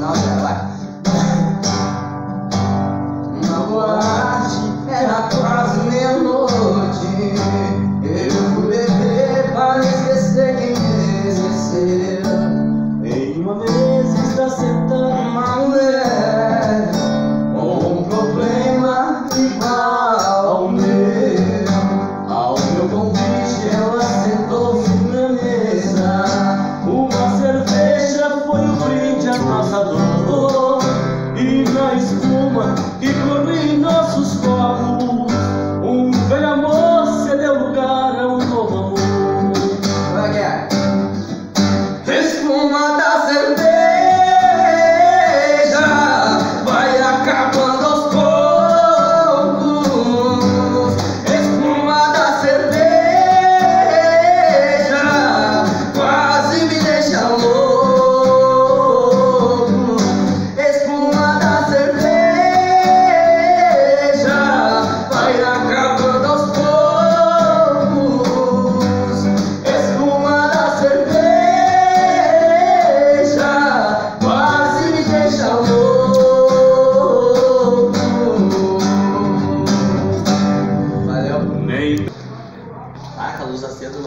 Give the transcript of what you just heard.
老师来。晚 nossa dor. E na espuma que corre nossos barraca, luz acesa,